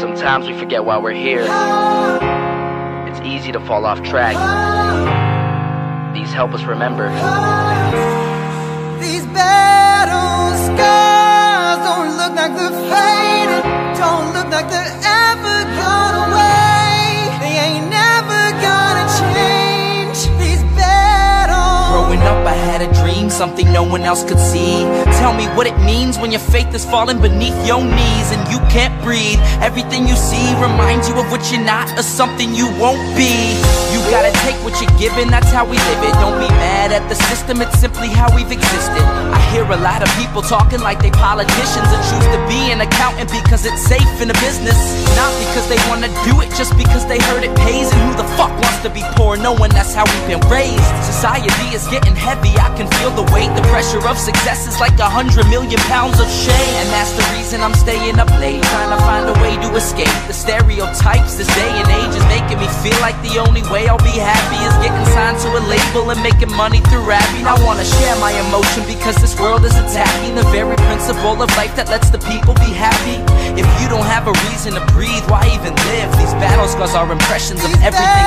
Sometimes we forget why we're here. It's easy to fall off track. These help us remember. These something no one else could see. Tell me what it means when your faith is falling beneath your knees and you can't breathe. Everything you see reminds you of what you're not or something you won't be. You gotta take what you're given, that's how we live it. Don't be mad at the system, it's simply how we've existed. I hear a lot of people talking like they politicians and choose to be an accountant because it's safe in a business. Not because they wanna do it, just because they heard it pays. And who the fuck wants to be poor knowing that's how we've been raised? Society is getting heavy, I can feel the weight. The pressure of success is like a hundred million pounds of shame. And that's the reason I'm staying up late, trying to find a way to escape. The stereotypes this day and age is making me feel like the only way I'll be happy is getting signed to a label and making money through rapping. I wanna share my emotion because this world is attacking the very principle of life that lets the people be happy. If you don't have a reason to breathe, why even live? These battle scars are impressions of everything